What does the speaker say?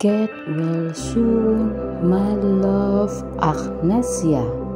Get well soon, my love Agnesia.